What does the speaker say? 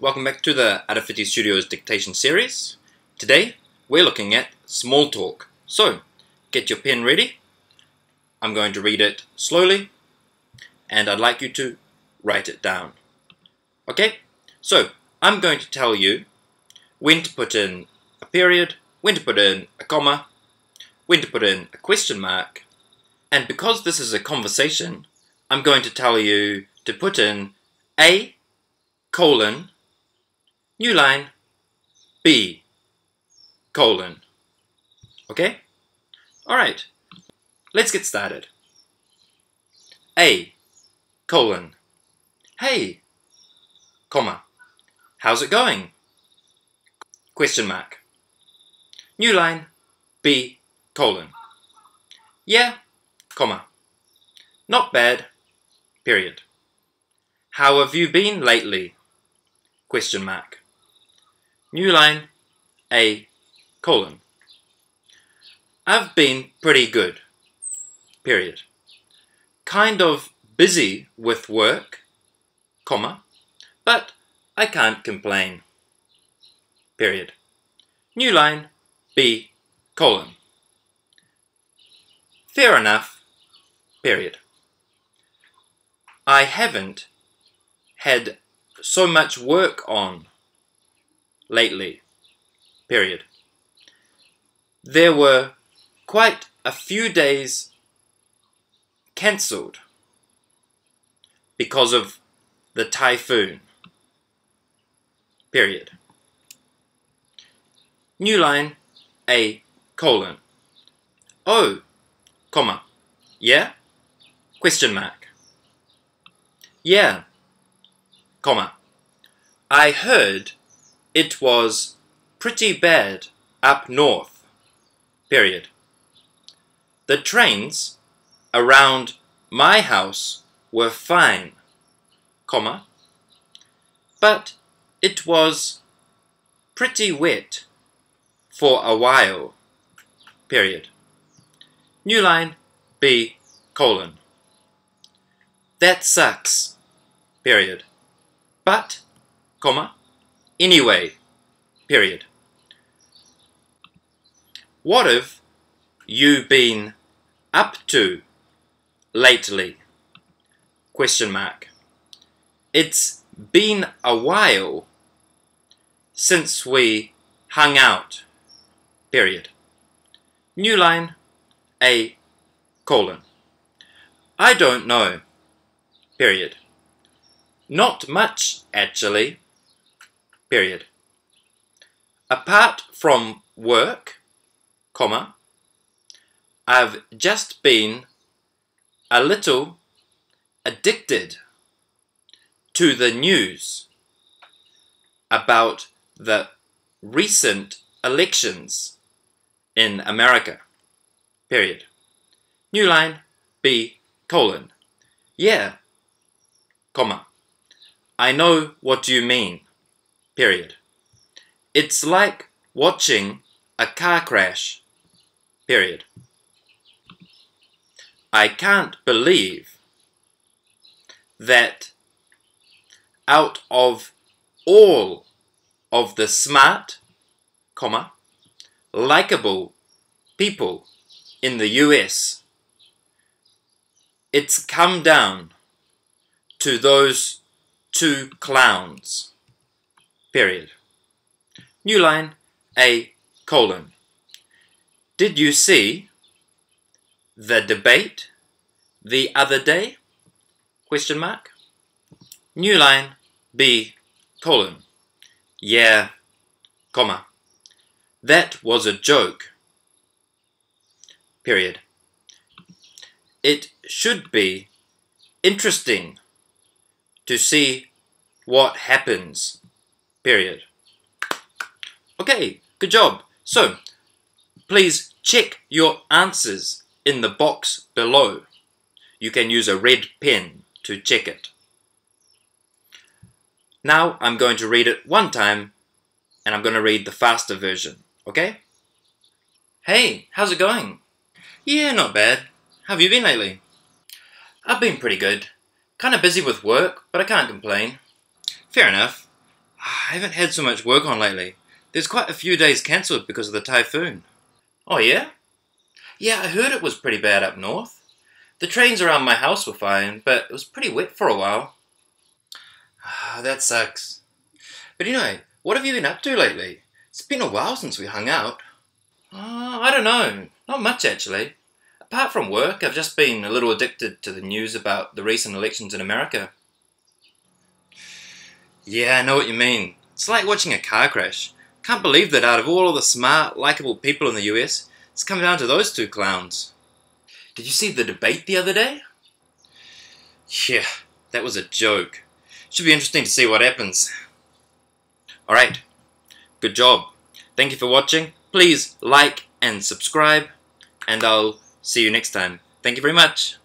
welcome back to the Arawhiti Studios dictation series. Today, we're looking at small talk. So, get your pen ready. I'm going to read it slowly, and I'd like you to write it down. Okay? So, I'm going to tell you when to put in a period, when to put in a comma, when to put in a question mark, and because this is a conversation, I'm going to tell you to put in A colon new line B colon. Okay? Alright, let's get started. A colon. Hey, comma. How's it going? Question mark. New line B colon. Yeah, comma. Not bad, period. How have you been lately? Question mark. New line A colon. I've been pretty good, period. Kind of busy with work, comma, but I can't complain, period. New line B colon. Fair enough, Period. I haven't had so much work on lately. Period. There were quite a few days cancelled because of the typhoon. Period. New line A colon. Oh, comma. Yeah? Question mark. Yeah, comma. I heard it was pretty bad up north. Period. The trains around my house were fine, comma. But it was pretty wet for a while. Period. New line B colon. That sucks. Period. But, comma, anyway, period. What have you been up to lately? Question mark. It's been a while since we hung out. Period. New line, A colon. I don't know period. Not much, actually, period. Apart from work, comma, I've just been a little addicted to the news about the recent elections in America. Period. New line B colon. Yeah, comma. I know what you mean, period. It's like watching a car crash, period. I can't believe that out of all of the smart, comma, likable people in the US, it's come down to those two clowns. Period. New line, A colon. Did you see the debate the other day? Question mark. New line, B colon. Yeah, comma. That was a joke. Period. It should be interesting to see what happens. Period. Okay, good job. So, please check your answers in the box below. You can use a red pen to check it. Now I'm going to read it one time and I'm going to read the faster version, okay? Hey, how's it going? Yeah, not bad. How have you been lately? I've been pretty good. Kind of busy with work, but I can't complain. Fair enough. I haven't had so much work on lately. There's quite a few days cancelled because of the typhoon. Oh, yeah? Yeah, I heard it was pretty bad up north. The trains around my house were fine, but it was pretty wet for a while. Ah, that sucks. But anyway, what have you been up to lately? It's been a while since we hung out. Uh, I don't know. Not much, actually. Apart from work, I've just been a little addicted to the news about the recent elections in America. Yeah, I know what you mean. It's like watching a car crash. Can't believe that out of all of the smart, likable people in the US, it's come down to those two clowns. Did you see the debate the other day? Yeah, that was a joke. Should be interesting to see what happens. Alright, good job. Thank you for watching. Please like and subscribe, and I'll see you next time. Thank you very much.